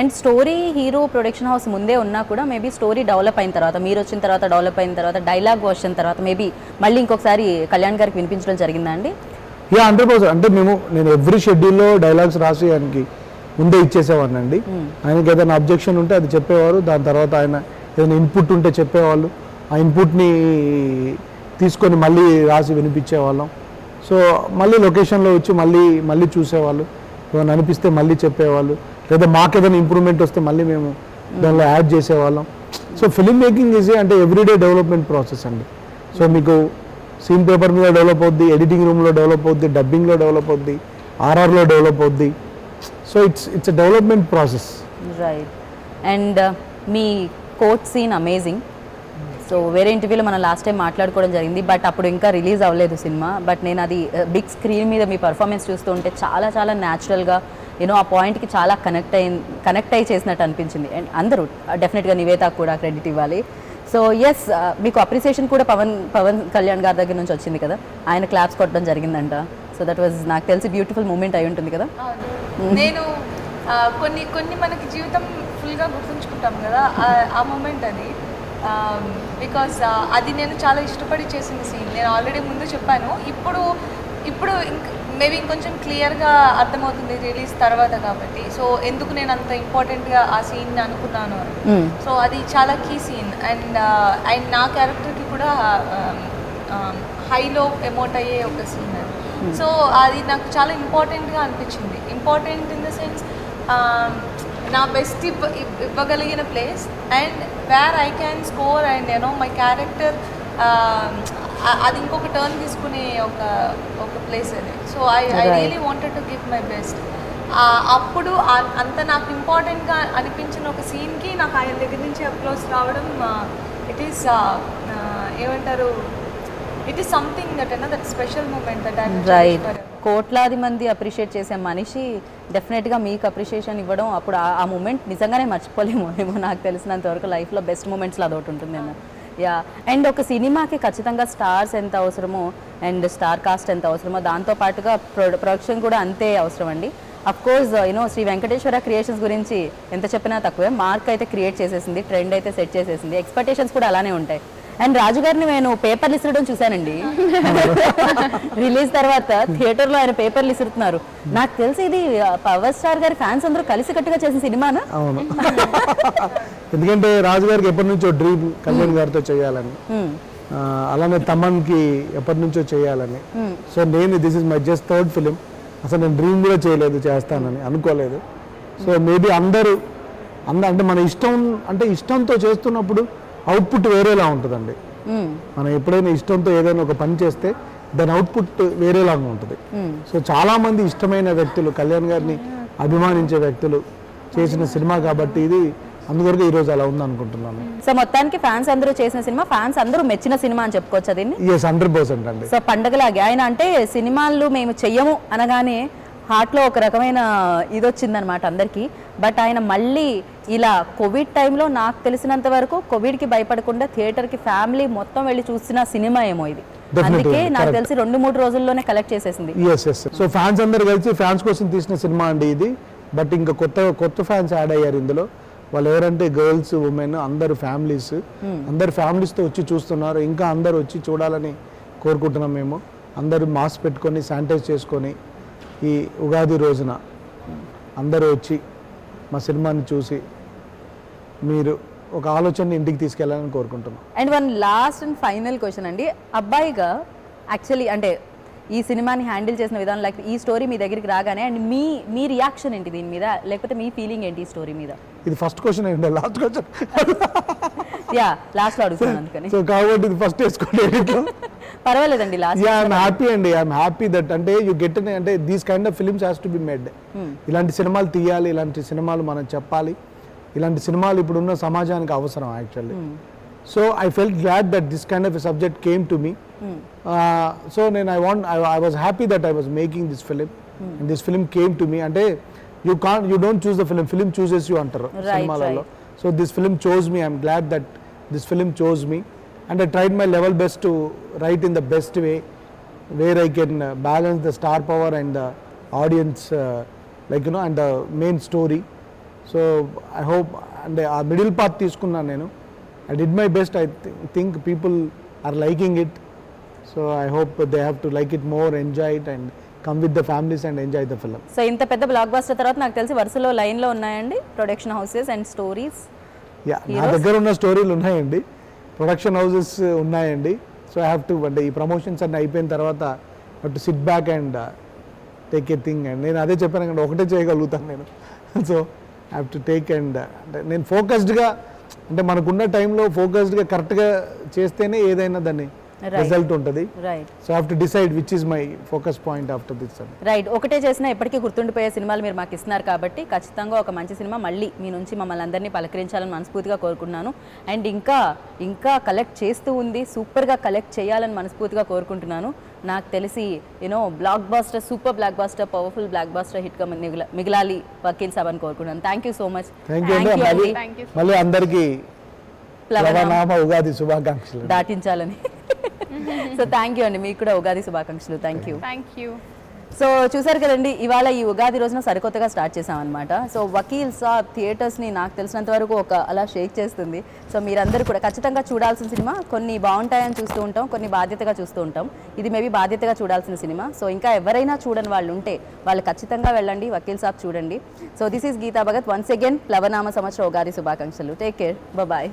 And story hero production house ముందే ఉన్నా కూడా మేబీ స్టోరీ డెవలప్ అయిన తర్వాత మీరు వచ్చిన తర్వాత డెవలప్ అయిన తర్వాత డైలాగ్ వచ్చిన తర్వాత మేబీ మళ్ళీ ఇంకొకసారి కళ్యాణ్ గారికి వినిపించడం జరిగిందా అండి? యా హండ్రెడ్ పర్సెంట్ అంటే మేము నేను ఎవ్రీ షెడ్యూల్లో డైలాగ్స్ రాసి ఆయనకి ముందే ఇచ్చేసేవాడిని అండి ఆయనకి ఏదైనా అబ్జెక్షన్ ఉంటే అది చెప్పేవారు. దాని తర్వాత ఆయన ఏదైనా ఇన్పుట్ ఉంటే చెప్పేవాళ్ళు. ఆ ఇన్పుట్ని తీసుకొని మళ్ళీ రాసి వినిపించేవాళ్ళం. సో మళ్ళీ లొకేషన్లో వచ్చి మళ్ళీ మళ్ళీ చూసేవాళ్ళు. ఏమైనా అనిపిస్తే మళ్ళీ చెప్పేవాళ్ళు. లేదా మాకు ఏదైనా ఇంప్రూవ్మెంట్ వస్తే మళ్ళీ మేము దానిలో యాడ్ చేసేవాళ్ళం. సో ఫిలిం మేకింగ్ ఈజీ అంటే ఎవ్రీడే డెవలప్మెంట్ ప్రాసెస్ అండి. సో మీకు సీన్ పేపర్ మీద డెవలప్ అవుద్ది ఎడిటింగ్ రూమ్లో డెవలప్ అవుద్ది డబ్బింగ్లో డెవలప్ అవుద్ది ఆర్ఆర్లో డెవలప్ అవుద్ది. So it's it's development process right and me coat scene amazing so వేరే ఇంటర్వ్యూలో మనం లాస్ట్ టైం మాట్లాడుకోవడం జరిగింది బట్ అప్పుడు ఇంకా రిలీజ్ అవ్వలేదు సినిమా. బట్ నేను అది uh, బిగ్ స్క్రీన్ మీద మీ పర్ఫార్మెన్స్ చూస్తూ ఉంటే చాలా చాలా న్యాచురల్గా యూనో ఆ పాయింట్కి చాలా కనెక్ట్ అయి కనెక్ట్ అయ్యి చేసినట్టు అనిపించింది. అండ్ అందరూ డెఫినెట్గా నివేత కూడా క్రెడిట్ ఇవ్వాలి. సో ఎస్ uh, మీకు అప్రిసియేషన్ కూడా పవన్ పవన్ కళ్యాణ్ గారి దగ్గర నుంచి వచ్చింది కదా? ఆయన క్లాప్స్ కొట్టడం జరిగిందంట. సో దట్ వాజ్ నాకు తెలిసి బ్యూటిఫుల్ మూమెంట్ అయి ఉంటుంది కదా? నేను కొన్ని కొన్ని మనకి జీవితం ఫుల్గా గుర్తుంచుకుంటాం కదా? ఆ- మూమెంట్ అది. బికాస్ అది నేను చాలా ఇష్టపడి చేసిన సీన్ నేను ఆల్రెడీ ముందు చెప్పాను. ఇప్పుడు ఇప్పుడు ఇంకా మేబీ ఇంకొంచెం క్లియర్గా అర్థమవుతుంది రిలీజ్ తర్వాత కాబట్టి. సో ఎందుకు నేను అంత ఇంపార్టెంట్గా ఆ సీన్ అనుకున్నాను అని. Mm. సో అది చాలా కీ సీన్ అండ్ అండ్ నా క్యారెక్టర్కి కూడా హైలో ఎమోట్ అయ్యే ఒక సీన్ అది. సో అది నాకు చాలా ఇంపార్టెంట్గా అనిపించింది. ఇంపార్టెంట్ ఇన్ ద సెన్స్ నా బెస్ట్ ఇవ్వ ఇవ్- ఇవ్వగలిగిన place and where I can score and you know my character అది ఇంకొక టర్న్ తీసుకునే ఒక ఒక ప్లేస్ అది. So I I. Really wanted to give my best అప్పుడు అంత నాకు ఇంపార్టెంట్గా అనిపించిన ఒక సీన్కి నాకు ఆయన దగ్గర నుంచి అప్లోస్ రావడం ఇట్ ఈస్ ఏమంటారు ఇట్ ఈస్ సంథింగ్ దట్ అన్న that special moment that right కోట్లాది మంది అప్రిషియేట్ చేసే మనిషి డెఫినెట్గా మీకు అప్రిషియేషన్ ఇవ్వడం అప్పుడు ఆ- ఆ మూమెంట్ నిజంగానే మర్చిపోలేము ఏమో నాకు తెలిసినంత వరకు లైఫ్లో బెస్ట్ మూమెంట్స్లో అదొకటి ఉంటుందేమో. యా అండ్ ఒక సినిమాకి ఖచ్చితంగా స్టార్స్ ఎంత అవసరమో అండ్ స్టార్ కాస్ట్ ఎంత అవసరమో దాంతో పాటుగా ప్రొడ ప్రొడక్షన్ కూడా అంతే అవసరం అండి of course you know Shri Venkateswara creations గురించి ఎంత చెప్పినా తక్కువే. మార్క్ అయితే క్రియేట్ చేసేసింది ట్రెండ్ అయితే సెట్ చేసేసింది. ఎక్స్పెక్టేషన్స్ కూడా అలానే ఉంటాయి. అండ్ రాజు గారిని నేను పేపర్లు ఇసరడం చూశానండి. రిలీజ్ తర్వాత థియేటర్లో ఆయన పేపర్లు ఇసురుతున్నారు నాకు తెలిసి ఇది పవర్ స్టార్ గారి ఫ్యాన్స్ అందరూ కలిసి కట్టుగా చేసిన సినిమానా? అవును. ఎందుకంటే రాజు గారికి ఎప్పటి నుంచో డ్రీమ్ కళ్యాణ్ గారితో చేయాలని. Hmm. అలానే తమన్కి ఎప్పటి నుంచో చేయాలని. సో నేను this is my just third film అసలు నేను డ్రీమ్ కూడా చేయలేదు చేస్తానని అనుకోలేదు. సో మేబీ అందరూ అంద అంటే మన ఇష్టం అంటే ఇష్టంతో చేస్తున్నప్పుడు అవుట్పుట్ వేరేలా ఉంటుందండి. మనం ఎప్పుడైనా ఇష్టంతో ఏదైనా ఒక పని చేస్తే దాని అవుట్పుట్ వేరేలాగా ఉంటుంది. సో చాలా మంది ఇష్టమైన వ్యక్తులు కళ్యాణ్ గారిని అభిమానించే వ్యక్తులు చేసిన సినిమా కాబట్టి ఇది అందువరకు ఈరోజు అలా ఉంది అనుకుంటున్నాను సో మొత్తానికి ఫ్యాన్స్ అందరూ చేసిన సినిమా ఫ్యాన్స్ అందరూ మెచ్చిన సినిమా అని చెప్పుకోవచ్చు దీన్ని? ఎస్ హండ్రెడ్ పర్సెంట్ అండి. సో పండగలాగే. ఆయన అంటే సినిమాలు మేము చెయ్యము అనగానే హార్ట్లో ఒక రకమైన ఇది వచ్చిందనమాట అందరికీ. బట్ ఆయన మళ్ళీ ఇలా కోవిడ్ టైంలో నాకు తెలిసినంత వరకు కోవిడ్కి భయపడకుండా థియేటర్కి ఫ్యామిలీ మొత్తం వెళ్ళి చూసిన సినిమా ఏమో ఇది. అందుకే నాకు. తెలిసి రెండు మూడు రోజుల్లోనే కలెక్ట్ చేసేసింది. సో ఫ్యాన్స్ అందరు కలిసి ఫ్యాన్స్ కోసం తీసిన సినిమా అండి ఇది. బట్ ఇంకా కొత్త కొత్త ఫ్యాన్స్ యాడ్ అయ్యారు ఇందులో. వాళ్ళు ఎవరంటే గర్ల్స్ ఉమెన్ అందరు ఫ్యామిలీస్ అందరు ఫ్యామిలీస్తో వచ్చి చూస్తున్నారు. ఇంకా అందరు వచ్చి చూడాలని కోరుకుంటున్నాం మేము. అందరూ మాస్క్ పెట్టుకొని శానిటైజ్ చేసుకొని ఈ ఉగాది రోజున అందరూ వచ్చి మా సినిమాని చూసి మీరు ఒక ఆలోచనని ఇంటికి తీసుకెళ్ళాలని కోరుకుంటున్నాం. And one last and final question అండి. అబ్బాయిగా యాక్చువల్లీ అంటే ఈ సినిమాని హ్యాండిల్ చేసిన విధానం లైక్ ఈ స్టోరీ మీ దగ్గరికి రాగానే అండ్ మీ మీ రియాక్షన్ ఏంటి దీని మీద? లేకపోతే మీ ఫీలింగ్ ఏంటి ఈ స్టోరీ మీద? ఇది ఫస్ట్ క్వశ్చన్ ఏంటంటే లాస్ట్ క్వశ్చన్ యా లాస్ట్లో అడుగుతున్నాను అందుకని. సో కాబట్టి ఇది ఫస్ట్ వేసుకోండి పర్వాలేదండి లాస్ట్ యా ఐఎమ్ హ్యాపీ అండి ఐఎమ్ హ్యాపీ దట్ అంటే యూ గెట్ అంటే these kind of films has to be made ఇలాంటి సినిమాలు తీయాలి ఇలాంటి సినిమాలు మనం చెప్పాలి. ఇలాంటి సినిమాలు ఇప్పుడున్న సమాజానికి అవసరం actually so I felt glad that this kind of subject came to me so నేను I want I was happy that I was making this film and this film came to me అంటే you can you don't choose the film film chooses you అంటారు Right, సినిమాలలో. So this film chose me. I'm glad that this film chose me. And i tried my level best to write in the best way where i can uh, balance the star power and the audience uh, like you know and the main story. So I hope అంటే ఆ middle path తీసుకున్నాను నేను. I did my best I think people are liking it so I hope they have to like it more enjoy it and come with the families and enjoy the film so ఇంత పెద్ద block buster తర్వాత నాకు తెలిసి వరుసలో లైన్లో ఉన్నాయండి. Production houses and stories ya నా దగ్గర ఉన్న స్టోరీలు ఉన్నాయండి. ప్రొడక్షన్ హౌసెస్ ఉన్నాయండి. సో ఐ హ్యావ్ టు అంటే ఈ ప్రమోషన్స్ అన్నీ అయిపోయిన తర్వాత to sit back and take a thing and నేను అదే చెప్పాను కంటే ఒకటే చేయగలుగుతాను నేను. So I have to take and అంటే నేను ఫోకస్డ్గా అంటే మనకున్న టైంలో ఫోకస్డ్గా కరెక్ట్గా చేస్తేనే ఏదైనా దాన్ని రిజల్ట్ ఉంటుంది. Right so have to decide which is my focus point after this right ఒకటే చేసినా ఎప్పటికీ గుర్తుండిపోయే సినిమాలు మీరు మాకు ఇస్తున్నారు కాబట్టి ఖచ్చితంగా ఒక మంచి సినిమా మళ్ళీ మీ నుంచి మమ్మల్ని అందరినీ పలకరించాలని మనస్ఫూర్తిగా కోరుకుంటున్నాను. అండ్ ఇంకా ఇంకా కలెక్ట్ చేస్తూ ఉంది. సూపర్గా కలెక్ట్ చేయాలని మనస్ఫూర్తిగా కోరుకుంటున్నాను. నాకు తెలిసి you know blockbuster super blockbuster powerful blockbuster హిట్గా మిగిల మిగిలాలి వకీల్ సాబ్ అని కోరుకుంటున్నాను. Thank you so much thank you అండి మళ్ళీ అందరికీ ఉగాది శుభాకాంక్షలు. దాటించాలని. సో థ్యాంక్ యూ అండి. మీకు కూడా ఉగాది శుభాకాంక్షలు. Thank you thank you so చూసారు కదండి ఇవాళ ఈ ఉగాది రోజున సరికొత్తగా స్టార్ట్ చేసామన్నమాట సో వకీల్ సాబ్ థియేటర్స్ని నాకు తెలిసినంత వరకు ఒక అలా షేక్ చేస్తుంది. సో మీరందరూ కూడా ఖచ్చితంగా చూడాల్సిన సినిమా కొన్ని బాగుంటాయని చూస్తూ ఉంటాం కొన్ని బాధ్యతగా చూస్తూ ఉంటాం. ఇది మేబీ బాధ్యతగా చూడాల్సిన సినిమా. సో ఇంకా ఎవరైనా చూడని వాళ్ళు ఉంటే వాళ్ళు ఖచ్చితంగా వెళ్ళండి వకీల్ సాబ్ చూడండి. So this is Geetha Bhagat once again ప్లవనామ సంవత్సర ఉగాది శుభాకాంక్షలు. Take care bye